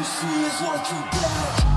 you see is what you get.